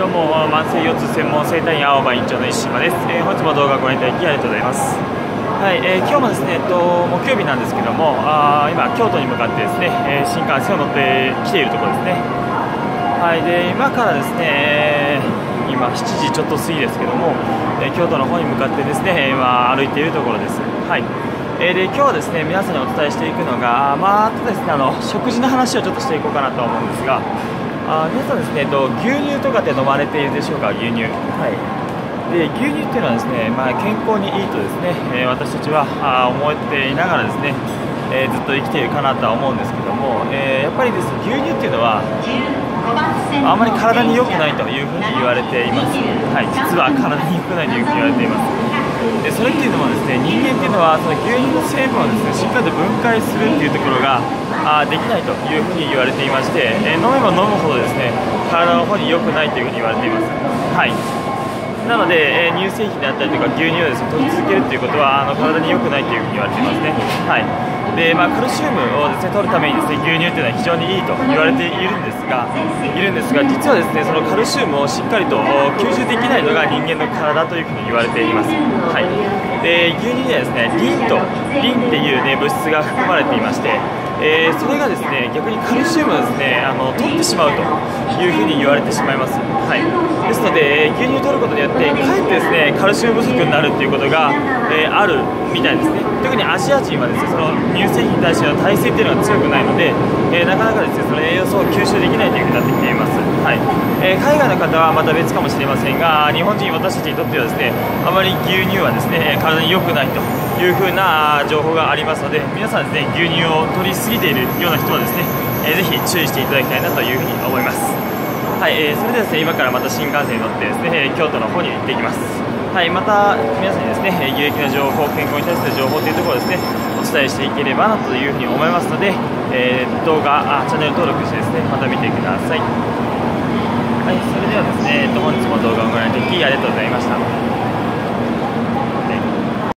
どうも慢性腰痛専門整体院青葉院長の石島です、えー、本日も動画をご覧いただきありがとうございます。はい、えー、今日もですね、えっと、木曜日なんですけどもあ今京都に向かってですね、えー、新幹線を乗ってきているところですね。はいで今からですね今7時ちょっと過ぎですけども、え京都の方に向かってですね今歩いているところです。はい。え、で今日はですね皆さんにお伝えしていくのが、まあ、あとですねあの食事の話をちょっとしていこうかなと思うんですが、あ皆さんですね、えっと、牛乳とかって飲まれているでしょうか牛乳。はい。で牛乳っていうのはですね、まあ、健康にいいとですね、えー、私たちはあ思っていながらですね、えー、ずっと生きているかなとは思うんですけども、えー、やっぱりです牛乳っていうのはあまり体に良くないというふうに言われています、はい、実は体に良くないというふうに言われていますでそれっていうのもですね人間っていうのはその牛乳の成分をですねしっかりと分解するっていうところがあできないというふうに言われていまして、え、飲めば飲むほどですね体の方に良くないというふうに言われています。はいなので、えー、乳製品であったりとか牛乳をです、ね、取り続けるということはあの体に良くないというふうに言われていますね。はいでまあ、カルシウムをです、ね、取るためにです、ね、牛乳というのは非常にいいと言われているんですがいるんですが実はですねそのカルシウムをしっかりと吸収できないのが人間の体というふうに言われています。はいで牛乳にはですねリンとリンっていう、ね、物質が含まれていましてえー、それがですね逆にカルシウムをですねあの取ってしまうというふうに言われてしまいます、はい、ですので、えー、牛乳を取ることによってかえってですねカルシウム不足になるということが、えー、あるみたいですね。特にアジア人はですねその乳製品に対しての耐性というのが強くないので、えなかなかですねその栄養素を吸収できないというふになってきています、はい。えー海外の方はまた別かもしれませんが日本人私たちにとってはですねあまり牛乳はですね体に良くないというふうな情報がありますので皆さんですね牛乳を取りすぎているような人はですね、えー、ぜひ注意していただきたいなというふうに思います。はい、えー、それではですね今からまた新幹線に乗ってですね京都の方に行っていきます。はい、また皆さんにですね有益な情報、健康に対する情報というところをですねお伝えしていければなというふに思いますので、えー、動画あ、チャンネル登録してですねまた見てください。はい、それではですね、本日も動画をご覧いただきありがとうございました。